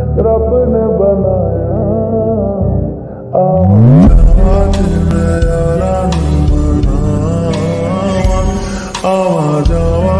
रब ने बनाया। आवाज़ में आवाज़ आवाज़।